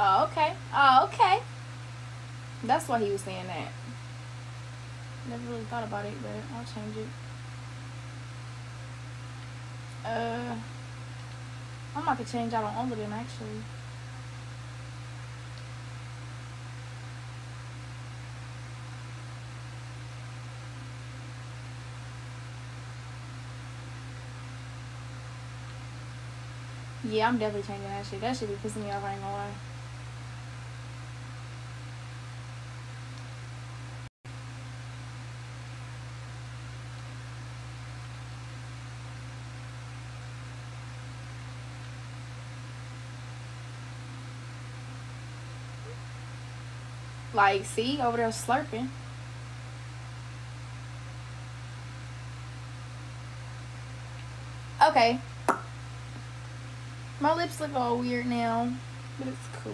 Oh, okay. Oh, okay. That's why he was saying that. Never really thought about it, but I'll change it. Uh, I'm about to change out on all of them actually. Yeah, I'm definitely changing that shit. That should be pissing me off, I ain't gonna. Like, see, over there slurping. Okay. My lips look all weird now, but it's cool.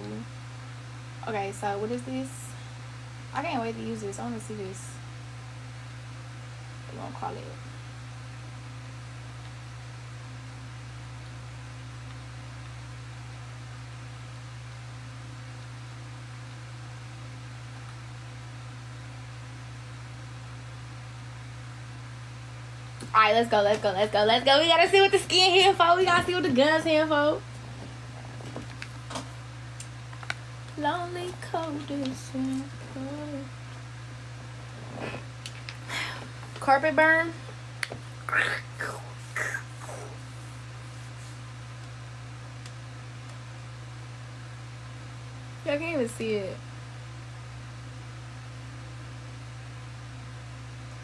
Okay, so what is this? I can't wait to use this. I want to see this. We're going to call it. All right, let's go, let's go, let's go, let's go. We gotta see what the skin here for. We gotta see what the guns here for. Lonely coldest Carpet burn. Y'all can't even see it.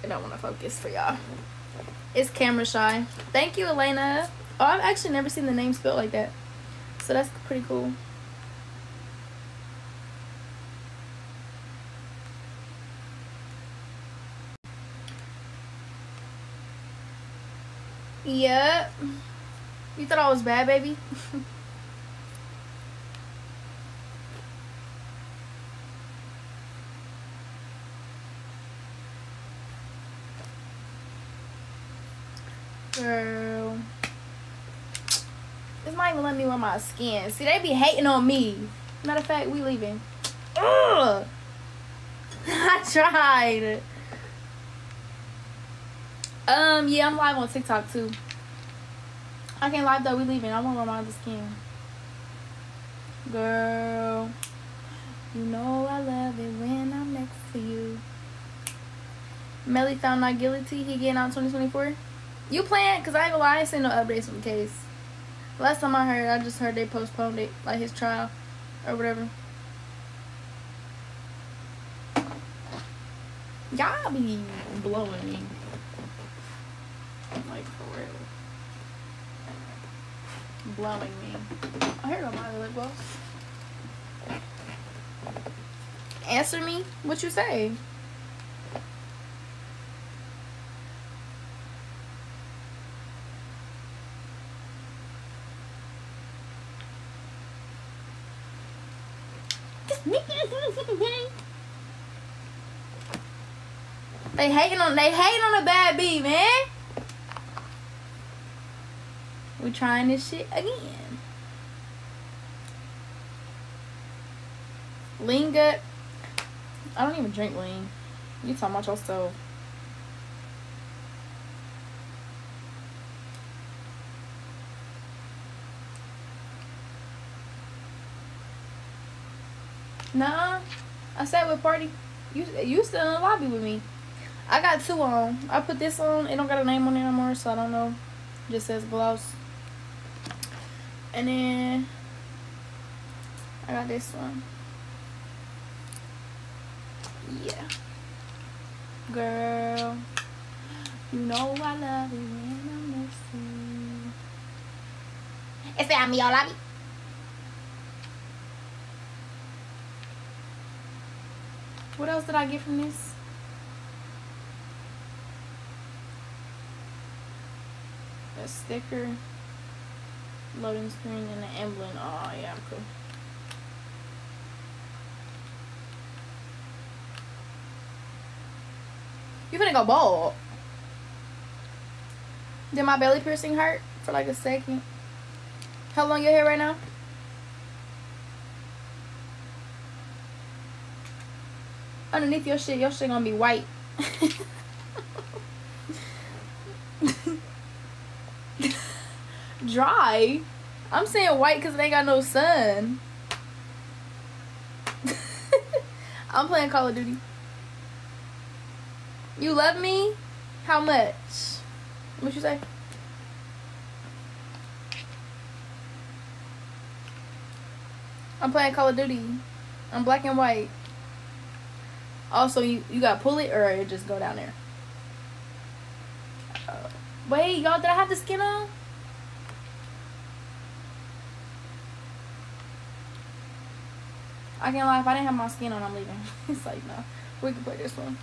I don't want to focus for y'all. It's camera shy. Thank you, Elena. Oh, I've actually never seen the name spelled like that. So that's pretty cool. Yep. You thought I was bad, baby? Girl. It's not even letting me wear my skin. See, they be hating on me. Matter of fact, we leaving. Ugh. I tried. Um, yeah, I'm live on TikTok too. I can't live though. We leaving. I want to wear my other skin. Girl, you know I love it when I'm next to you. Melly found not guilty. He getting out 2024. You playing? Cause I ain't gonna lie, I ain't seen no updates on the case. Last time I heard, I just heard they postponed it, like his trial, or whatever. Y'all be blowing me. Like for real. Blowing me. I heard go my lip gloss. Answer me. What you say? they hating on they hating on a bad B, man. We trying this shit again. Lean gut. I don't even drink lean. You talking about yourself. Nah, I sat with party. You you still in the lobby with me. I got two on. I put this on. It don't got a name on it anymore, so I don't know. It just says blouse. And then I got this one. Yeah. Girl, you know I love it when next to you. It's me all lobby. What else did I get from this? A sticker, loading screen, and an emblem. Oh, yeah, cool. You finna go bald. Did my belly piercing hurt for like a second? How long your hair right now? Underneath your shit, your shit gonna be white. Dry. I'm saying white because it ain't got no sun. I'm playing Call of Duty. You love me? How much? What you say? I'm playing Call of Duty. I'm black and white. Also, you, you got pull it or it just go down there? Uh, wait, y'all, did I have the skin on? I can't lie, if I didn't have my skin on, I'm leaving. it's like, no. We can play this one.